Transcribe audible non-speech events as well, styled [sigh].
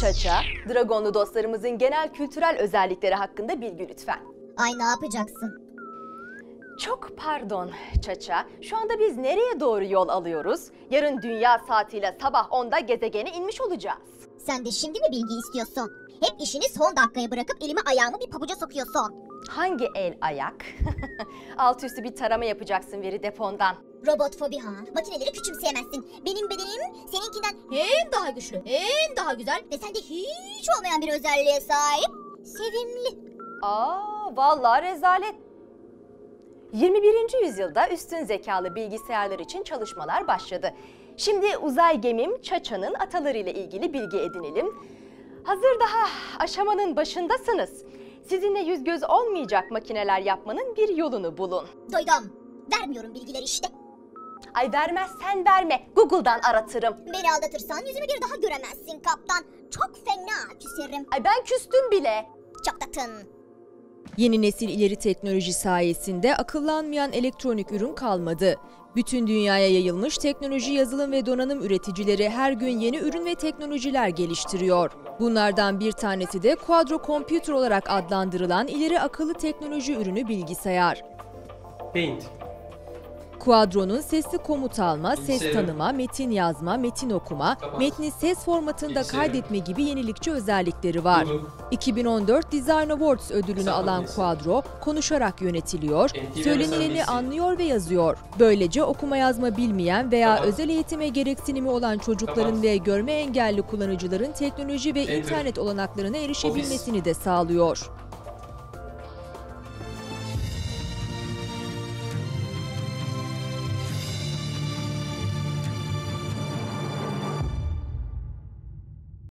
Çaça, Dragonlu dostlarımızın genel kültürel özellikleri hakkında bilgi lütfen. Ay ne yapacaksın? Çok pardon Çaça, şu anda biz nereye doğru yol alıyoruz? Yarın dünya saatiyle sabah 10'da gezegene inmiş olacağız. Sen de şimdi mi bilgi istiyorsun? Hep işini son dakikaya bırakıp elimi ayağımı bir pabuca sokuyorsun. Hangi el ayak? [laughs] Alt üstü bir tarama yapacaksın veri depondan. Robot fobi ha. Makineleri küçümseyemezsin. Benim bedenim seninkinden hem daha güçlü, hem daha güzel ve sende hiç olmayan bir özelliğe sahip. Sevimli. Aa, vallahi rezalet. 21. yüzyılda üstün zekalı bilgisayarlar için çalışmalar başladı. Şimdi uzay gemim Çaça'nın atalarıyla ilgili bilgi edinelim. Hazır daha aşamanın başındasınız. Sizinle yüz göz olmayacak makineler yapmanın bir yolunu bulun. Duydum. Vermiyorum bilgiler işte. Ay vermezsen verme, Google'dan aratırım. Beni aldatırsan yüzümü bir daha göremezsin kaptan. Çok fena küserim. Ay ben küstüm bile. Çok tatın. Yeni nesil ileri teknoloji sayesinde akıllanmayan elektronik ürün kalmadı. Bütün dünyaya yayılmış teknoloji yazılım ve donanım üreticileri her gün yeni ürün ve teknolojiler geliştiriyor. Bunlardan bir tanesi de Quadro Computer olarak adlandırılan ileri akıllı teknoloji ürünü bilgisayar. Paint. Quadro'nun sesli komut alma, ses tanıma, metin yazma, metin okuma, metni ses formatında kaydetme gibi yenilikçi özellikleri var. Google. 2014 Design Awards ödülünü alan. Quadro konuşarak yönetiliyor, söylenileni anlıyor ve yazıyor. Böylece okuma yazma bilmeyen veya özel eğitime gereksinimi olan çocukların ve görme engelli kullanıcıların teknoloji ve internet olanaklarına erişebilmesini de sağlıyor.